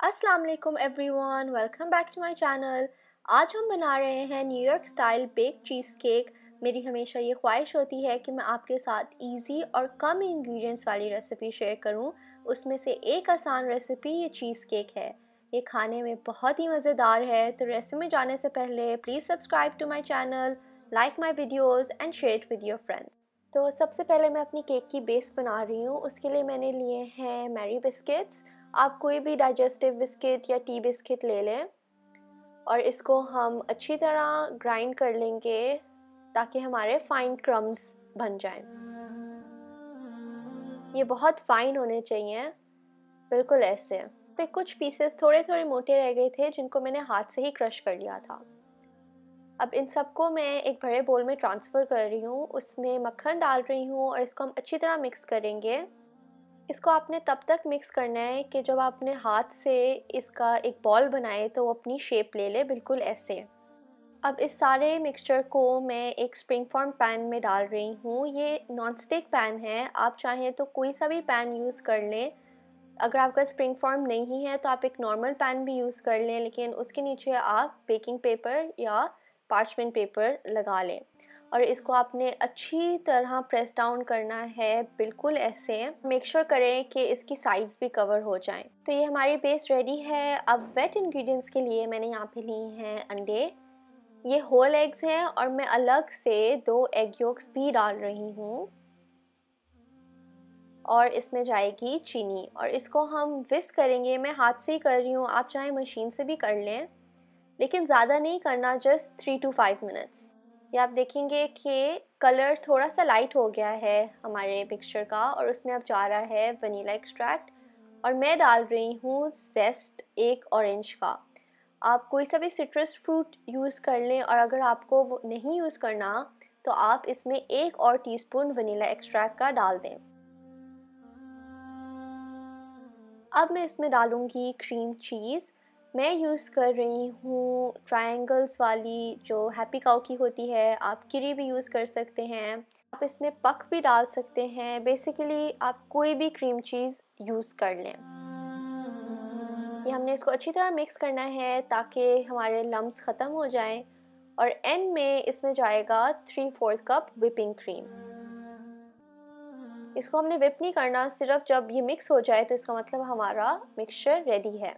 अस्सलाम वालेकुम everyone welcome back to my channel आज हम बना रहे हैं New York style bake cheesecake मेरी हमेशा ये ख्वाहिश होती है कि मैं आपके साथ इजी और कम इंग्रेडिएंट्स वाली रेसिपी शेयर करूँ। उसमें से एक आसान रेसिपी ये चीज़ केक है। ये खाने में बहुत ही मज़ेदार है। तो रेसिपी में जाने से पहले please subscribe to my channel like my videos and share with your friends तो सबसे पहले मैं अपनी केक की बेस बना रही हूँ। उसके लिए मैंने लिए हैं मैरी बिस्किट्स आप कोई भी डाइजेस्टिव बिस्किट या टी बिस्किट ले लें और इसको हम अच्छी तरह ग्राइंड कर लेंगे ताकि हमारे फाइन क्रम्स बन जाएँ। ये बहुत फाइन होने चाहिए, बिल्कुल ऐसे। पे कुछ पीसेस थोड़े थोड़े मोटे रह गए थे जिनको मैंने हाथ से ही क्रश कर लिया था। अब इन सबको मैं एक बड़े बोल में ट्रांसफ़र कर रही हूँ, उसमें मक्खन डाल रही हूँ और इसको हम अच्छी तरह मिक्स करेंगे। इसको आपने तब तक मिक्स करना है कि जब आपने हाथ से इसका एक बॉल बनाए तो वो अपनी शेप ले ले, बिल्कुल ऐसे। अब इस सारे मिक्सचर को मैं एक स्प्रिंग फॉर्म पैन में डाल रही हूँ। ये नॉन स्टिक पैन है। आप चाहें तो कोई सा भी पैन यूज़ कर लें। अगर आपका स्प्रिंग फॉर्म नहीं है तो आप एक नॉर्मल पैन भी यूज़ कर लें, लेकिन उसके नीचे आप बेकिंग पेपर या पार्चमेंट पेपर लगा लें। और इसको आपने अच्छी तरह प्रेस डाउन करना है, बिल्कुल ऐसे। मेक श्योर sure करें कि इसकी साइड्स भी कवर हो जाएँ। तो ये हमारी बेस रेडी है। अब वेट इंग्रेडिएंट्स के लिए मैंने यहाँ पे ली हैं अंडे। ये होल एग्स हैं और मैं अलग से दो एग योक्स भी डाल रही हूँ। और इसमें जाएगी चीनी। और इसको हम विस्क करेंगे। मैं हाथ से ही कर रही हूँ। आप चाहे मशीन से भी कर लें। लेकिन ज़्यादा नहीं करना just three to five minutes ये आप देखेंगे कि कलर थोड़ा सा लाइट हो गया है हमारे पिक्चर का और उसमें अब जा रहा है वनीला एक्सट्रैक्ट और मैं डाल रही हूँ जेस्ट एक ऑरेंज का। आप कोई सा भी सिट्रस फ्रूट यूज़ कर लें और अगर आपको वो नहीं यूज़ करना तो आप इसमें एक और टीस्पून वनीला एक्सट्रैक्ट का डाल दें। अब मैं इसमें डालूँगी क्रीम चीज़ मैं यूज़ कर रही हूँ ट्रायंगल्स वाली जो हैप्पी काउ की होती है, आप किरी भी यूज़ कर सकते हैं। आप इसमें पक भी डाल सकते हैं। बेसिकली आप कोई भी क्रीम चीज़ यूज़ कर लें। ये हमने इसको अच्छी तरह मिक्स करना है ताकि हमारे लम्स ख़त्म हो जाएँ और एंड में इसमें जाएगा three fourth cup whipping cream इसको हमने विप नहीं करना, सिर्फ़ जब ये मिक्स हो जाए तो इसका मतलब हमारा मिक्सचर रेडी है।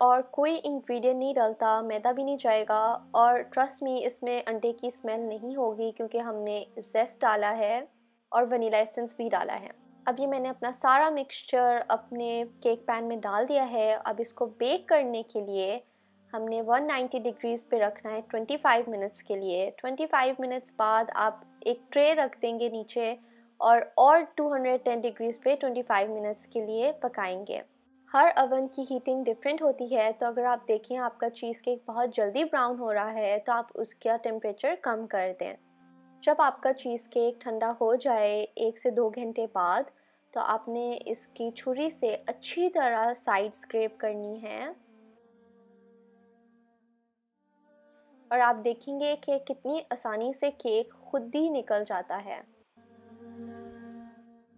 और कोई इंग्रेडिएंट नहीं डलता, मैदा भी नहीं जाएगा और ट्रस्ट मी इसमें अंडे की स्मेल नहीं होगी क्योंकि हमने जेस्ट डाला है और वनीला एसेंस भी डाला है। अब ये मैंने अपना सारा मिक्सचर अपने केक पैन में डाल दिया है। अब इसको बेक करने के लिए हमने 190 डिग्रीज़ पे रखना है 25 मिनट्स के लिए। 25 मिनट्स बाद आप एक ट्रे रख देंगे नीचे और और 210 डिग्रीज़ पे 25 मिनट्स के लिए पकाएँगे। हर अवन की हीटिंग डिफरेंट होती है तो अगर आप देखें आपका चीज़ केक बहुत जल्दी ब्राउन हो रहा है तो आप उसका टेम्परेचर कम कर दें। जब आपका चीज़ केक ठंडा हो जाए एक से दो घंटे बाद तो आपने इसकी छुरी से अच्छी तरह साइड स्क्रेप करनी है। और आप देखेंगे कि कितनी आसानी से केक खुद ही निकल जाता है।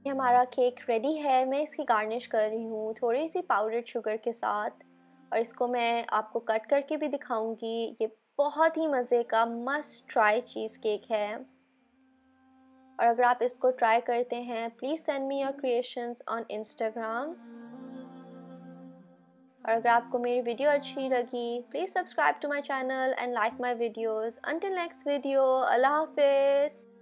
ये हमारा केक रेडी है, मैं इसकी गार्निश कर रही हूँ थोड़ी सी पाउडर्ड शुगर के साथ और इसको मैं आपको कट करके भी दिखाऊँगी। ये बहुत ही मज़े का मस्ट ट्राई चीज़ केक है। और अगर आप इसको ट्राई करते हैं please send me your creations on Instagram और अगर आपको मेरी वीडियो अच्छी लगी please subscribe to my channel and like my videos until next video अल्लाह हाफिज़